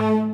Música